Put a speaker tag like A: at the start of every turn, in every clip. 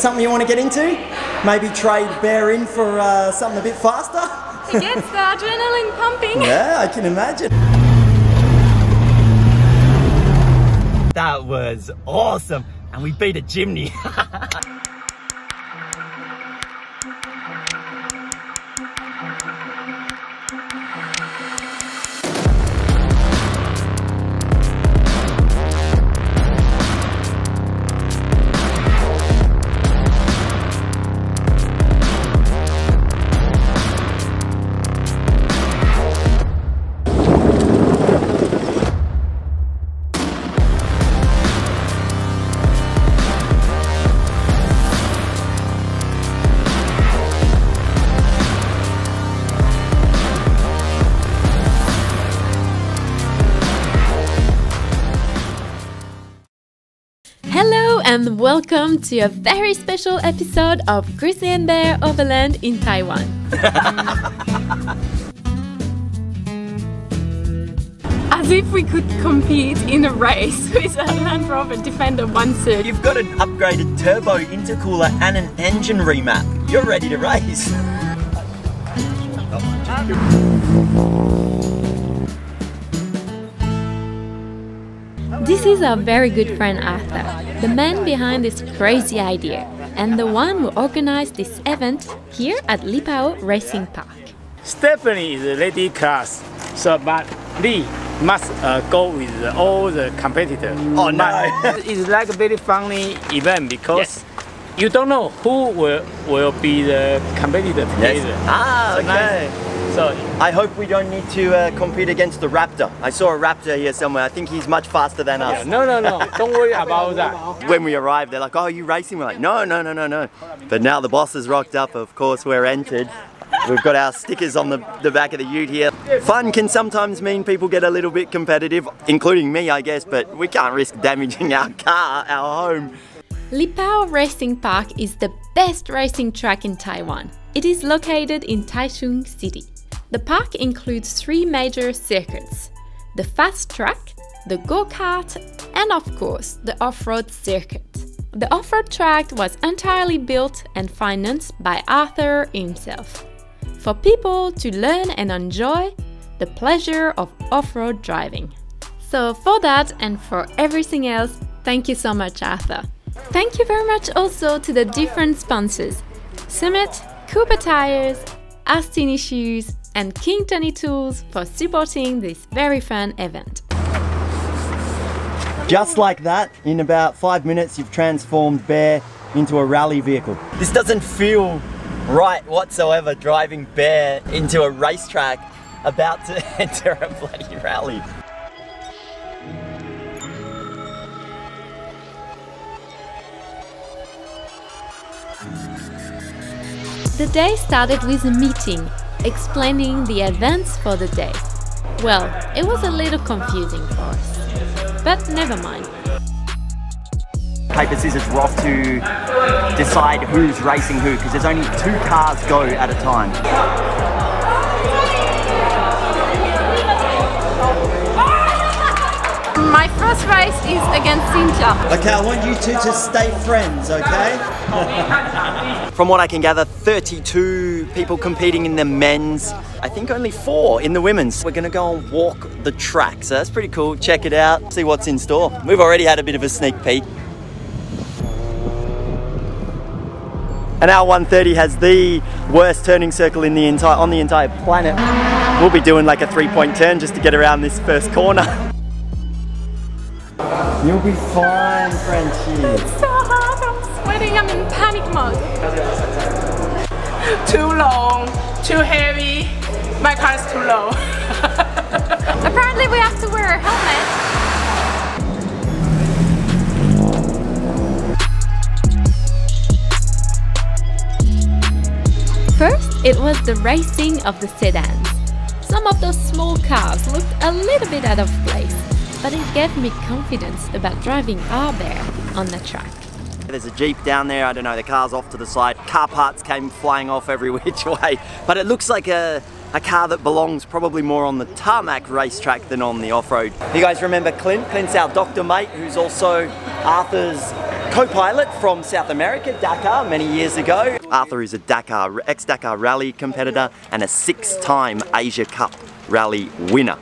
A: something you want to get into? Maybe trade Bear in for uh, something a bit faster?
B: It gets the adrenaline pumping.
A: yeah, I can imagine.
C: That was awesome. And we beat a
B: Jimny. welcome to a very special episode of Grizzly and Bear Overland in Taiwan. As if we could compete in a race with a Land Rover Defender 130.
C: You've got an upgraded turbo intercooler and an engine remap. You're ready to race.
B: This is our very good friend Arthur, the man behind this crazy idea, and the one who organized this event here at Lihpao Racing Park.
D: Stephanie is a lady class, so but Leigh must uh, go with all the competitors.
C: Oh, no.
D: It's like a very funny event because you don't know who will will be the competitor together.
C: Ah,
D: So
C: okay.
D: nice. So
C: I hope we don't need to uh, compete against the Raptor. I saw a Raptor here somewhere. I think he's much faster than
D: yeah,
C: us.
D: no, no, no. Don't worry about that.
C: When we arrived, they're like, oh, are you racing? We're like, no, no, no, no, no. But now the boss has rocked up. Of course, we're entered. We've got our stickers on the, the back of the ute here. Fun can sometimes mean people get a little bit competitive, including me, I guess, but we can't risk damaging our car, our home.
B: Lihpao Racing Park is the best racing track in Taiwan. It is located in Taichung City. The park includes three major circuits the fast track, the go kart, and of course, the off road circuit. The off road track was entirely built and financed by Arthur himself for people to learn and enjoy the pleasure of off road driving. So, for that and for everything else, thank you so much, Arthur. Thank you very much also to the different sponsors Summit, Cooper Tires, Astini Shoes, and King Tony Tools for supporting this very fun event.
C: Just like that, in about five minutes, you've transformed Bear into a rally vehicle. This doesn't feel right whatsoever, driving Bear into a racetrack about to enter a bloody rally.
B: The day started with a meeting explaining the events for the day. Well, it was a little confusing for us, but never mind.
C: Paper, scissors, rock to decide who's racing who, because there's only two cars go at a time.
B: My first race is against Cynthia.
A: Okay, I want you two to stay friends, okay?
C: From what I can gather, 32 people competing in the men's. I think only four in the women's. We're gonna go and walk the track, so that's pretty cool. Check it out, see what's in store. We've already had a bit of a sneak peek. And our 130 has the worst turning circle in the entire on the entire planet. We'll be doing like a three-point turn just to get around this first corner. You'll be fine, Frenchie.
B: So hard, I'm I'm in panic mode.
E: too long, too heavy. My car is too low.
B: Apparently, we have to wear a helmet. First, it was the racing of the sedans. Some of those small cars looked a little bit out of place, but it gave me confidence about driving our bear on the track.
C: There's a Jeep down there, I don't know, the car's off to the side. Car parts came flying off every which way. But it looks like a, a car that belongs probably more on the tarmac racetrack than on the off-road. You guys remember Clint? Clint's our doctor mate, who's also Arthur's
F: co-pilot from South America, Dakar, many years ago. Arthur is a Dakar, ex-Dakar rally competitor and a six-time Asia Cup rally winner.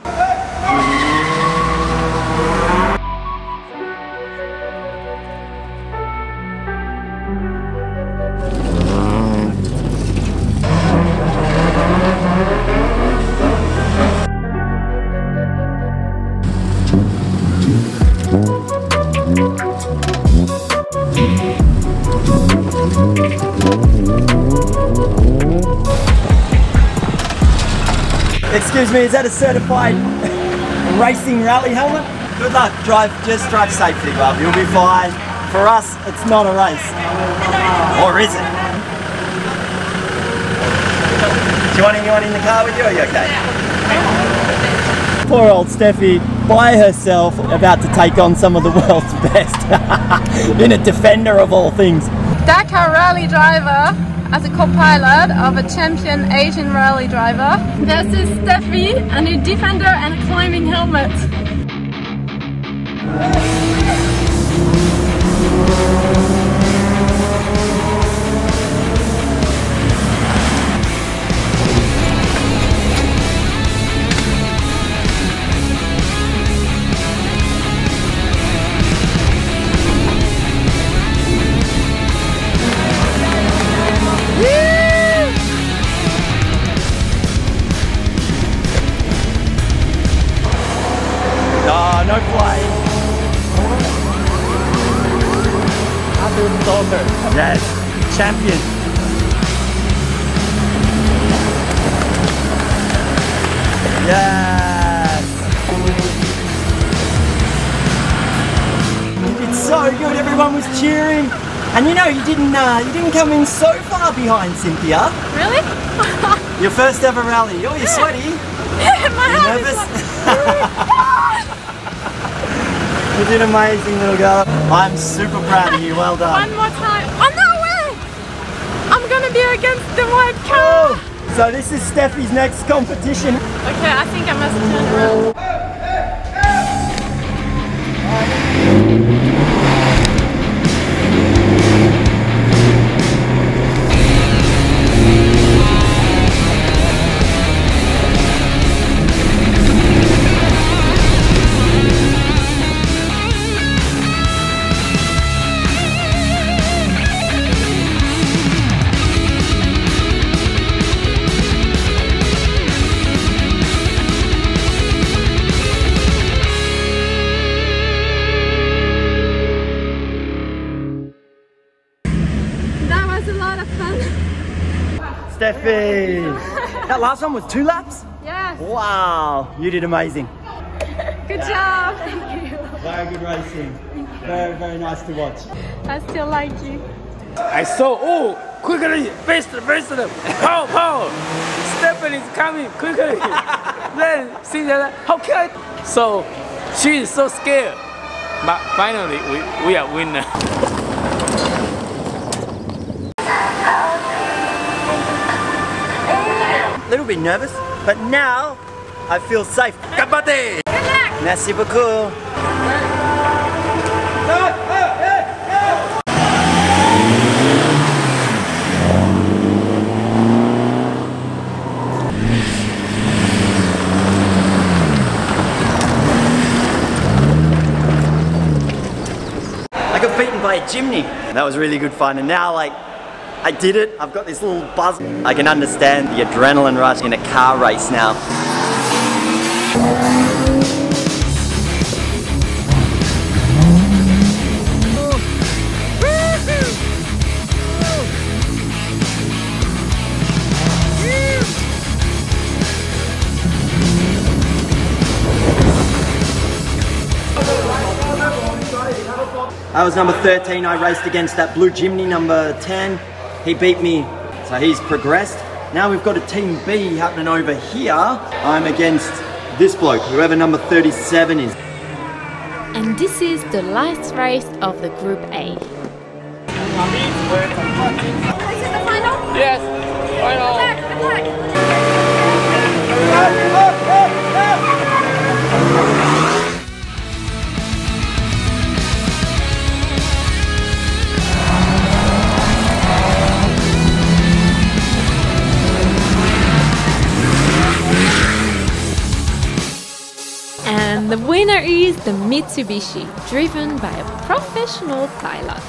C: Is that a certified racing rally helmet? Good luck. Drive, just drive safely, love. You'll be fine. For us, it's not a race. Or is it?
F: Do you want anyone in the car with you? Are you okay?
C: Poor old Stephy by herself about to take on some of the world's best in a defender of all things.
G: Dakar rally driver as a co-pilot of a champion Asian rally driver. This is Stephy, a new defender and climbing helmet.
F: Yes, champion. Yes.
C: You did so good. Everyone was cheering, and you know you didn't. Uh, you didn't come in so far behind Cynthia.
G: Really?
C: Your first ever rally. Oh, you're sweaty.
G: Yeah, My
C: You nervous?
G: like,
C: you did amazing, little girl. I'm super proud of you. Well done.
G: One more time. Oh no way! I'm gonna be against the white oh, car.
C: So this is Stephy's next competition.
G: Okay, I think I must turn around.
C: Stephy. that last one was two laps?
G: Yes.
C: Wow, you did amazing.
G: Good job. Thank you.
C: Very good racing. Very, very nice to watch.
G: I still like you.
D: I saw, oh, quickly, best, best, pow, pow. Stephen is coming quickly. then Cynthia, how can I? So she is so scared. But finally, we, we are winner.
C: Little bit nervous, but now I feel safe.
F: Kapate! Merci beaucoup. I got beaten by a Jimny. That was really good fun, and now like I did it. I've got this little buzz. I can understand the adrenaline rush in a car race now. I was number 13. I raced against that blue Jimny number 10. He beat me, so he's progressed. Now we've got a team B happening over here. I'm against this bloke, whoever number 37 is.
G: And this is the last race of the Group A.
B: This is the final?
D: Yes, final.
B: And the winner is the Mitsubishi, driven by a professional pilot.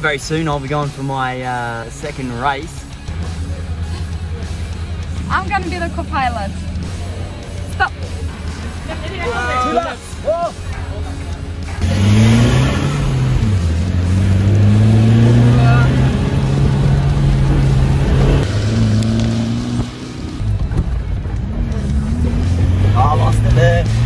C: Very soon I'll be going for my uh, second race.
G: I'm gonna be the co-pilot. Stop.
C: I lost there.
G: You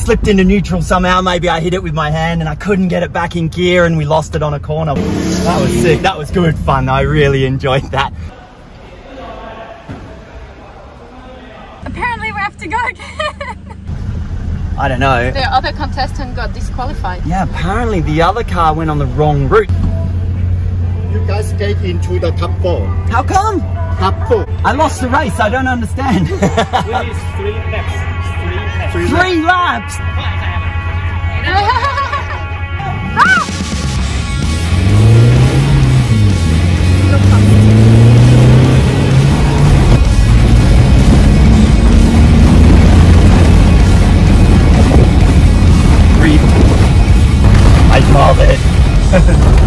C: slipped into neutral somehow. Maybe I hit it with my hand and I couldn't get it back in gear and we lost it on a corner. That was sick. That was good fun. I really enjoyed that.
G: Apparently we have to go again.
C: I don't know.
G: the other contestant got disqualified.
C: Yeah, apparently the other car went on the wrong route.
H: You guys get into the top four.
C: How come?
H: Top four.
C: I lost the race. I don't understand.
D: three laps. Three laps.
C: Three I smiled it.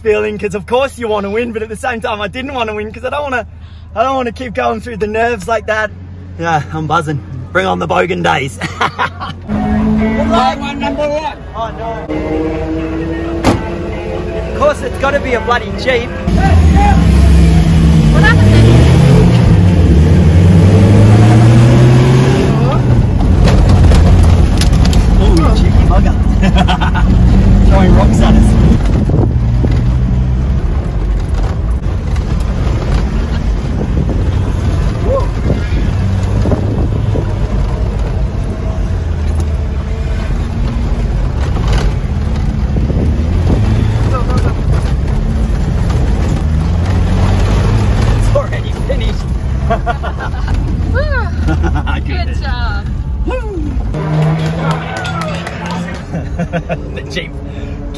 C: feeling because of course you want to win but at the same time I didn't want to win because I don't want to I don't want to keep going through the nerves like that yeah I'm buzzing bring on the bogan days
H: One number one.
C: oh no of course it's got to be a bloody jeep
G: What happened then?
C: oh cheeky bugger throwing rocks at us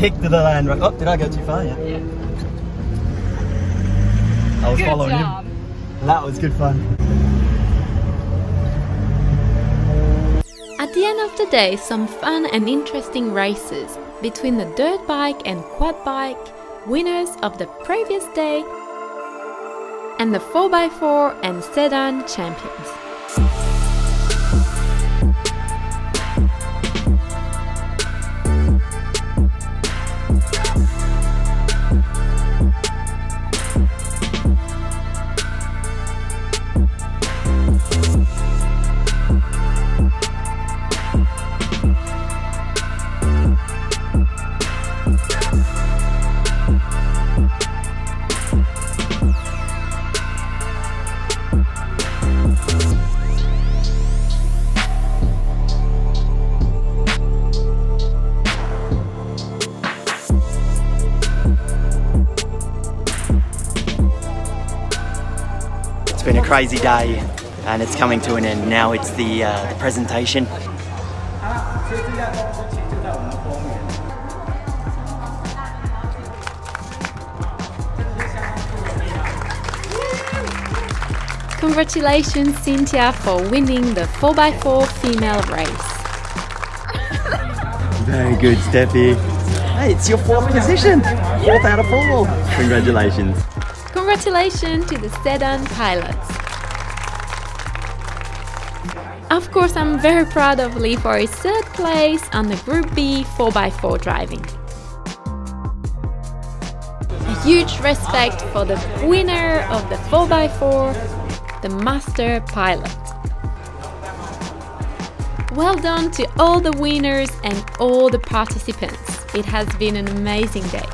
C: kicked to the Land Rover. Oh, did I go too far? Yeah.
G: Yeah.
C: I was
G: Good
C: following
G: job.
C: him. That was good fun.
B: At the end of the day, some fun and interesting races between the dirt bike and quad bike, winners of the previous day, and the 4x4 and sedan champions.
C: Crazy day and it's coming to an end. Now it's the, uh, the presentation.
B: Congratulations, Cynthia, for winning the 4x4 female race.
C: Very good, Stephy. Hey, it's your fourth position. Fourth out of four. Congratulations.
B: Congratulations to the sedan pilots. Of course, I'm very proud of Leigh for his third place on the Group B 4x4 driving. A huge respect for the winner of the 4x4, the Master Pilot. Well done to all the winners and all the participants. It has been an amazing day.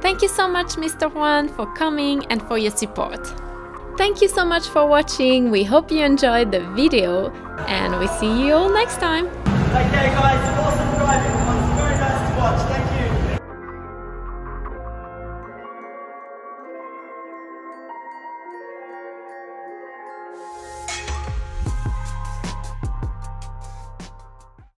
B: Thank you so much, Mr. Juan, for coming and for your support. Thank you so much for watching. We hope you enjoyed the video and we see you all next time.
A: Okay guys, awesome driving.